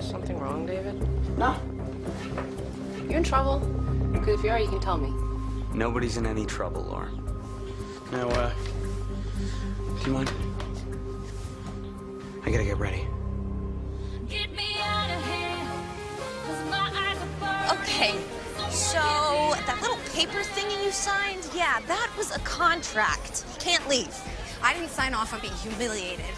Is something wrong, David? No. You're in trouble? Because if you are, you can tell me. Nobody's in any trouble, Laura. Now, uh, do you mind? I gotta get ready. Get me out of here, 'cause my eyes are. Okay, so that little paper thingy you signed, yeah, that was a contract. Can't leave. I didn't sign off on being humiliated.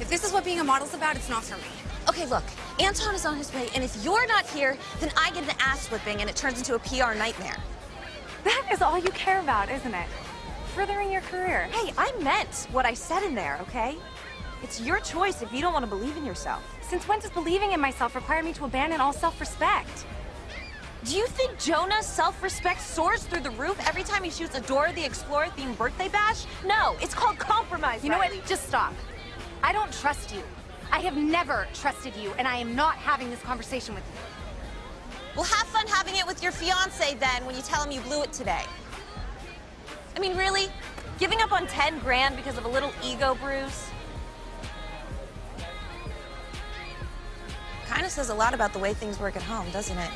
If this is what being a model's about, it's not for me. Okay, look, Anton is on his way, and if you're not here, then I get an ass whipping and it turns into a PR nightmare. That is all you care about, isn't it? Furthering your career. Hey, I meant what I said in there, okay? It's your choice if you don't want to believe in yourself. Since when does believing in myself require me to abandon all self-respect? Do you think Jonah's self-respect soars through the roof every time he shoots a Dora the Explorer themed birthday bash? No, it's called compromise. You know Riley. what? Just stop. I don't trust you. I have never trusted you, and I am not having this conversation with you. Well, have fun having it with your fiance then when you tell him you blew it today. I mean, really? Giving up on 10 grand because of a little ego bruise? Kind of says a lot about the way things work at home, doesn't it?